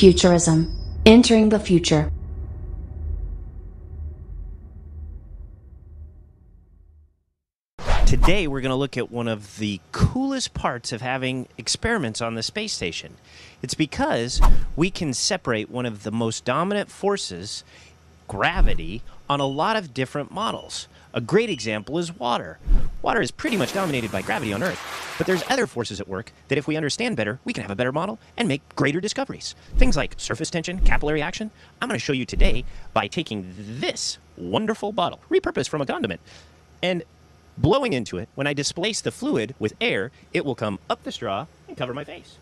Futurism. Entering the future. Today, we're going to look at one of the coolest parts of having experiments on the space station. It's because we can separate one of the most dominant forces, gravity, on a lot of different models. A great example is water. Water is pretty much dominated by gravity on Earth, but there's other forces at work that if we understand better, we can have a better model and make greater discoveries. Things like surface tension, capillary action. I'm going to show you today by taking this wonderful bottle, repurposed from a condiment, and blowing into it. When I displace the fluid with air, it will come up the straw and cover my face.